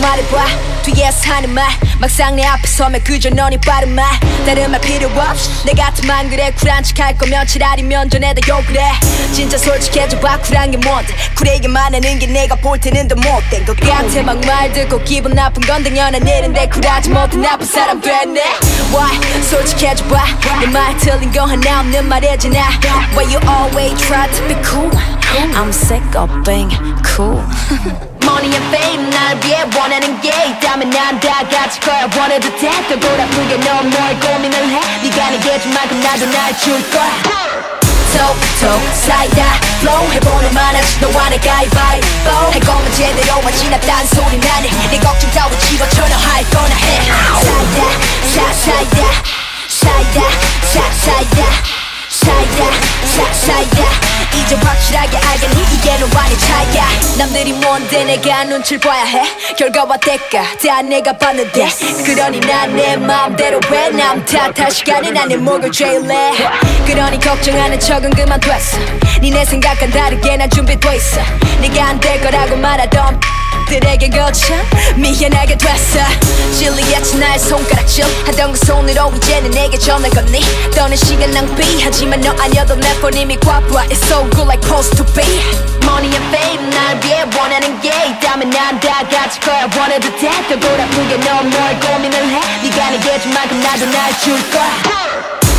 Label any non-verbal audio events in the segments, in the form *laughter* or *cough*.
솔직해져봐. 뒤에서 하는 말. 막상 내 앞에 서면 그저 너니 빠른 말. 다른 말 필요 없이 내 같으면 그래. 쿨한 척할 거면 지랄이면 전에다 욕을 해. 진짜 솔직해져봐. 쿨한 게 뭔데? 쿨하게만 하는 게 내가 볼 때는 더 못된 것 같아. 막말 듣고 기분 나쁜 건 당연한 일인데 쿨하지 못해 나쁜 사람 됐네. Why? 솔직해져봐. 내 말 틀린 거 하나 없는 말이잖아 Why you always try to be cool? I'm sick of being cool *laughs* Money and fame 날 위해 원하는 게 있다면 난다 가질 거야. 원해도 돼더 골아프게 넌 뭘 고민을 해? 네가 내게 준 만큼 나도 날 줄 거야. 톡톡 사이다. Flow 해보는 만하지. 너와 내 가위바위보. 할 거면 제대로 하지 나 딴 소리 나네. 내 걱정 따위 집어쳐너 남들이 뭔데 내가 눈치를 봐야 해? 결과와 대가 다 내가 받는데. 그러니 난 내 마음대로 해남 탓할 시간이 난내 목을 죄일래. 그러니 걱정하는 척은 그만뒀어. 니네 생각과 다르게 난 준비돼 있어. 네가 안 될 거라고 말하던 들에겐 거참 미안하게 됐어. 진리했지 나의 손가락질 하던 그 손으로 이제는 내게 전화 건니? 떠는 시간 낭비하지만 너 아니어도 내 폰 이미 과부하 It's so good like supposed to be. Money and fame 날 위해 원하는 게 있다면 난다 가질 거야. 원해도 돼 더 골아프게 넌뭘 고민을 해. 네가 내게 준 만큼 나도 날 줄 거야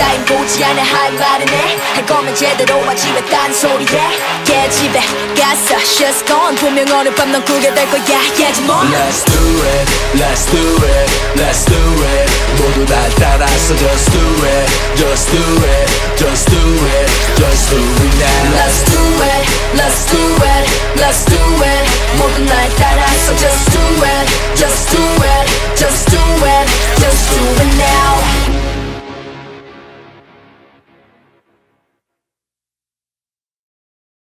따윈 보지 않아 할 말은 해할 거면 제대로 하지 왜 딴소리 해 개집에 가서 she's gone 분명 오늘 밤 넌 꾸게 될 거야 예지 뭐 Let's do it, let's do it, let's do it 모두 날 따라서 just do it, just do it, just do it,